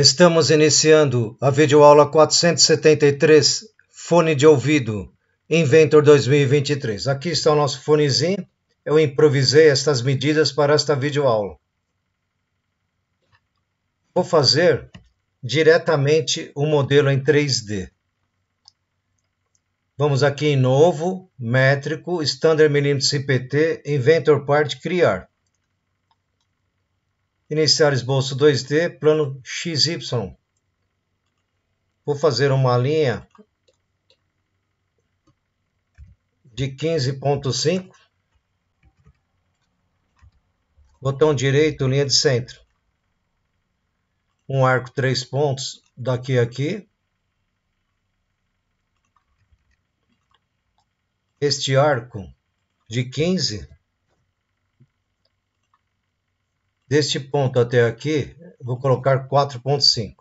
Estamos iniciando a videoaula 473, fone de ouvido, Inventor 2023. Aqui está o nosso fonezinho. Eu improvisei estas medidas para esta videoaula. Vou fazer diretamente o um modelo em 3D. Vamos aqui em Novo, Métrico, Standard Milímetros IPT, Inventor Part, Criar. Iniciar esboço 2D, plano XY. Vou fazer uma linha de 15.5. Botão direito, linha de centro. Um arco três pontos daqui a aqui. Este arco de 15 Deste ponto até aqui, vou colocar 4.5.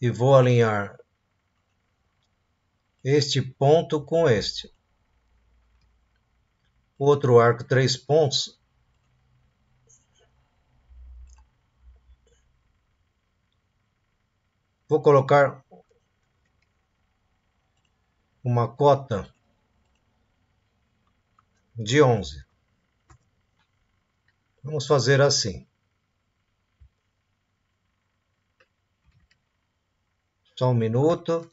E vou alinhar este ponto com este. Outro arco, três pontos. Vou colocar uma cota de 11. Vamos fazer assim. Só um minuto.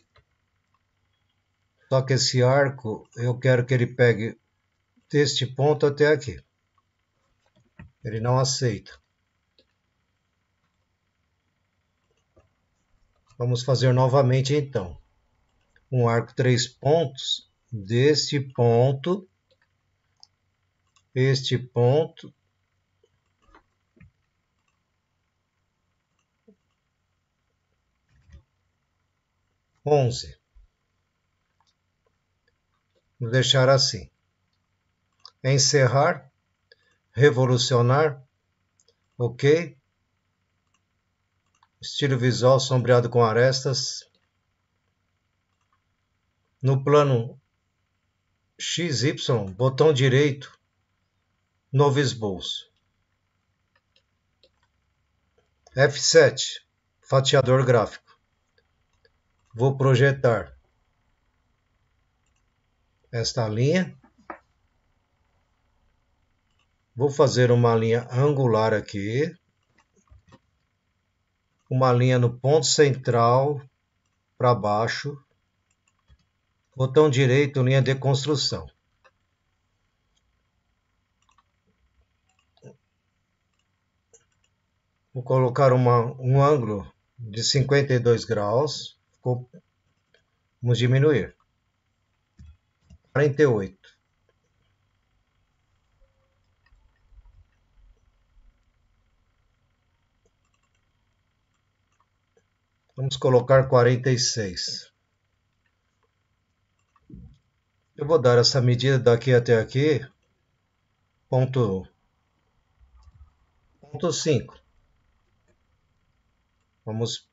Só que esse arco, eu quero que ele pegue deste ponto até aqui. Ele não aceita. Vamos fazer novamente então. Um arco três pontos deste ponto, este ponto onze. Vou deixar assim. Encerrar, revolucionar, ok. Estilo visual sombreado com arestas. No plano XY, botão direito, novo esboço. F7, fatiador gráfico vou projetar esta linha. Vou fazer uma linha angular aqui. Uma linha no ponto central para baixo. Botão direito, linha de construção. Vou colocar uma, um ângulo de 52 graus. Vamos diminuir. 48. Vamos colocar 46. Eu vou dar essa medida daqui até aqui, ponto, ponto 5. Vamos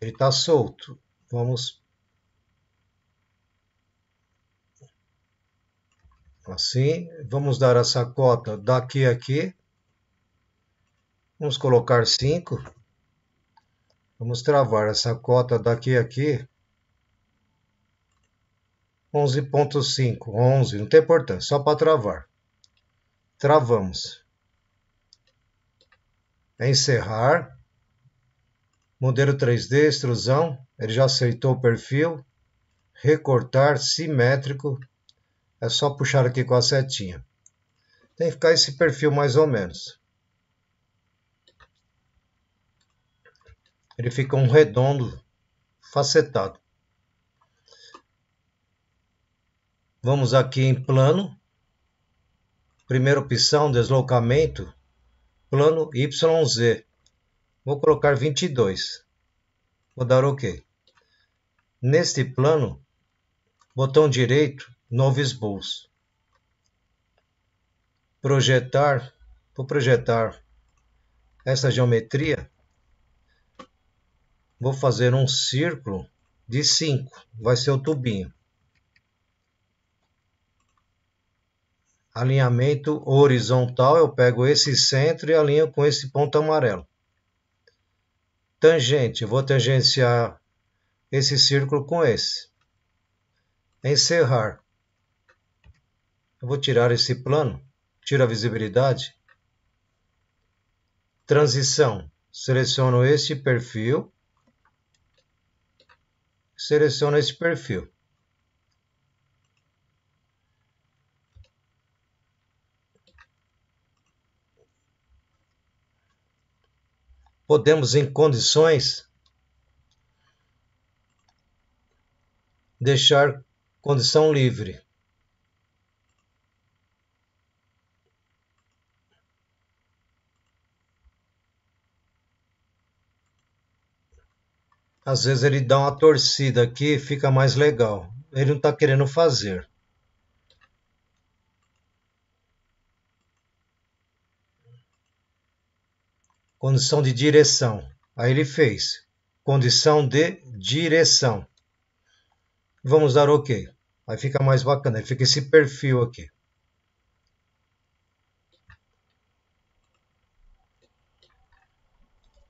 ele está solto. Vamos assim. Vamos dar essa cota daqui a aqui. Vamos colocar 5. Vamos travar essa cota daqui a aqui. 11.5, 11, não tem importância, só para travar. Travamos. Encerrar. Modelo 3D, extrusão, ele já aceitou o perfil. Recortar, simétrico, é só puxar aqui com a setinha. Tem que ficar esse perfil mais ou menos. Ele fica um redondo, facetado. Vamos aqui em plano. Primeira opção, deslocamento, plano YZ. Vou colocar 22. Vou dar OK. Neste plano, botão direito, novo esboço. Projetar, vou projetar essa geometria. Vou fazer um círculo de 5, vai ser o tubinho. alinhamento horizontal, eu pego esse centro e alinho com esse ponto amarelo. Tangente, vou tangenciar esse círculo com esse. Encerrar. Eu vou tirar esse plano, tiro a visibilidade. Transição, seleciono este perfil, seleciono esse perfil. Podemos, em condições, deixar condição livre. Às vezes ele dá uma torcida aqui, fica mais legal. Ele não está querendo fazer. Condição de direção. Aí ele fez condição de direção. Vamos dar OK. Aí fica mais bacana, fica esse perfil aqui.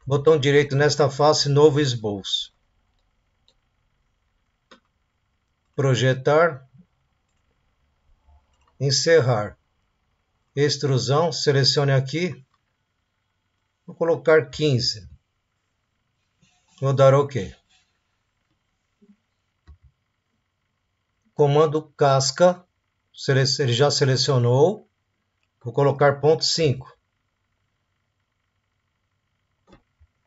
Botão direito nesta face, novo esboço. Projetar. Encerrar. Extrusão, selecione aqui Vou colocar 15. Vou dar OK. Comando casca, ele já selecionou. Vou colocar ponto 5.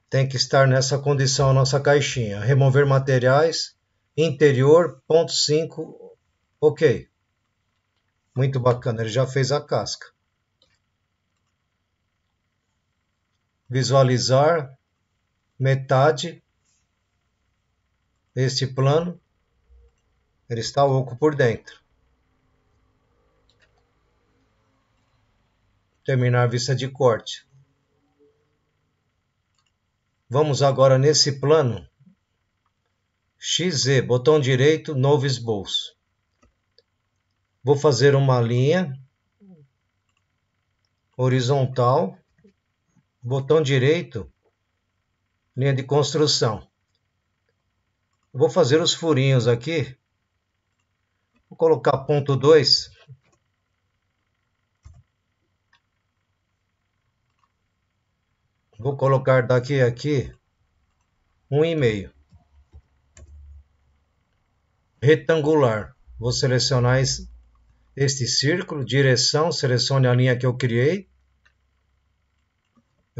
Tem que estar nessa condição a nossa caixinha. Remover materiais, interior, ponto 5, ok. Muito bacana, ele já fez a casca. Visualizar metade este plano, ele está oco por dentro. Terminar a vista de corte. Vamos agora nesse plano, XZ, botão direito, novo esboço. Vou fazer uma linha horizontal botão direito, linha de construção. Vou fazer os furinhos aqui. Vou colocar ponto 2. Vou colocar daqui a aqui um e meio. Retangular. Vou selecionar este círculo, direção, selecione a linha que eu criei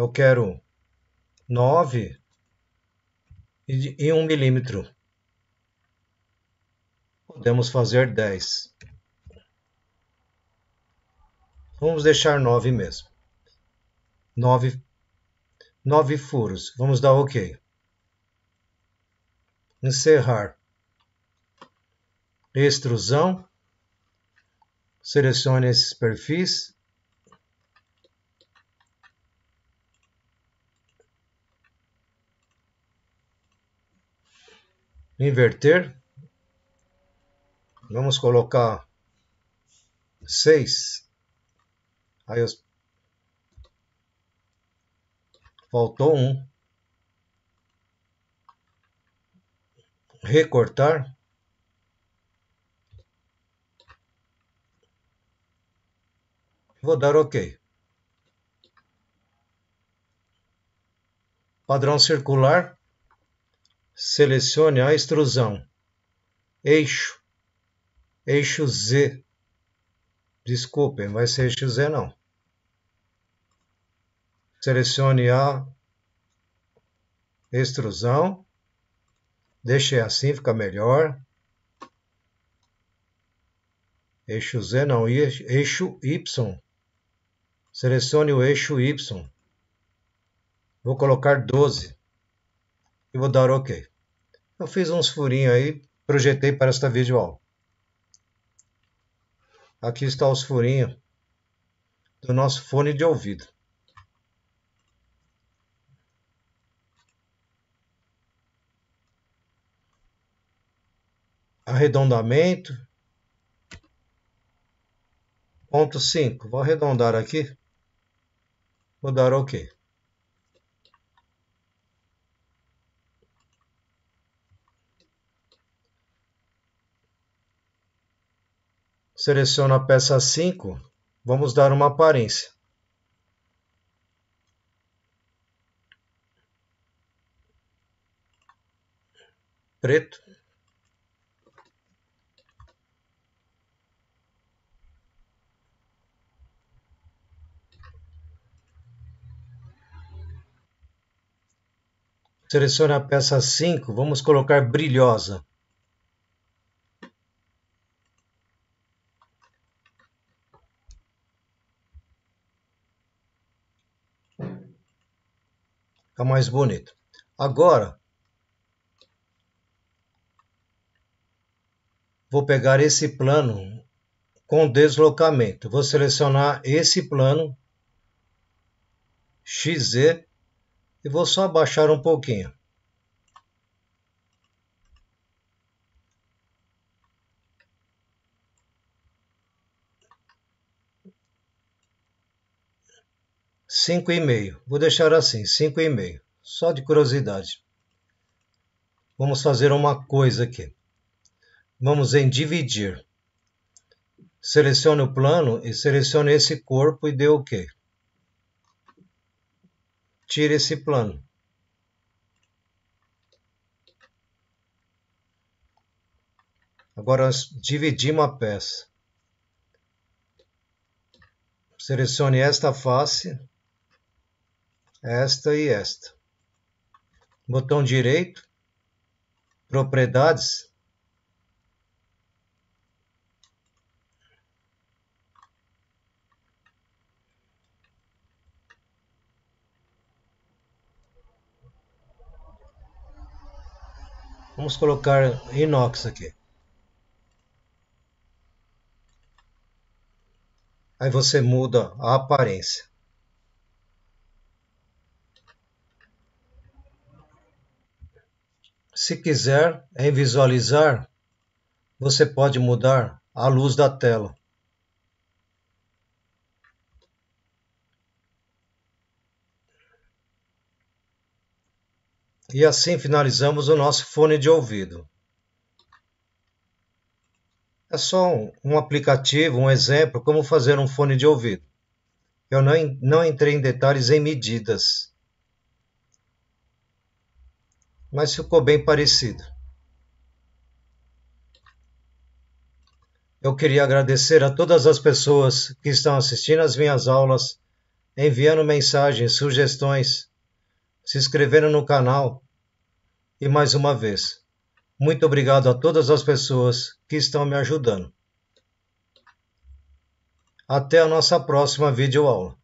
eu quero 9 e 1 milímetro. Podemos fazer 10. Vamos deixar 9 mesmo. 9, 9 furos. Vamos dar OK. Encerrar. Extrusão. Selecione esses perfis. Inverter. Vamos colocar 6. Aí faltou um. Recortar. Vou dar OK. Padrão circular selecione a extrusão, eixo, eixo Z. Desculpem, vai ser eixo Z não. Selecione a extrusão, deixe assim, fica melhor. Eixo Z não, eixo Y. Selecione o eixo Y. Vou colocar 12 e vou dar OK. Eu fiz uns furinhos aí, projetei para esta videoaula. Aqui está os furinhos do nosso fone de ouvido. Arredondamento. Ponto 5. Vou arredondar aqui. Vou dar OK. Seleciono a peça 5. Vamos dar uma aparência. Preto. Selecione a peça 5, vamos colocar brilhosa. Fica mais bonito. Agora, vou pegar esse plano com deslocamento. Vou selecionar esse plano XZ e vou só abaixar um pouquinho. Cinco e meio. Vou deixar assim, cinco e meio. Só de curiosidade. Vamos fazer uma coisa aqui. Vamos em dividir. Selecione o plano e selecione esse corpo e dê OK tire esse plano. Agora dividimos a peça. Selecione esta face, esta e esta. Botão direito, propriedades, Vamos colocar inox aqui. Aí você muda a aparência. Se quiser em visualizar, você pode mudar a luz da tela. E assim finalizamos o nosso fone de ouvido. É só um, um aplicativo, um exemplo, como fazer um fone de ouvido. Eu não, não entrei em detalhes em medidas, mas ficou bem parecido. Eu queria agradecer a todas as pessoas que estão assistindo às minhas aulas, enviando mensagens, sugestões se inscreveram no canal e mais uma vez, muito obrigado a todas as pessoas que estão me ajudando. Até a nossa próxima videoaula.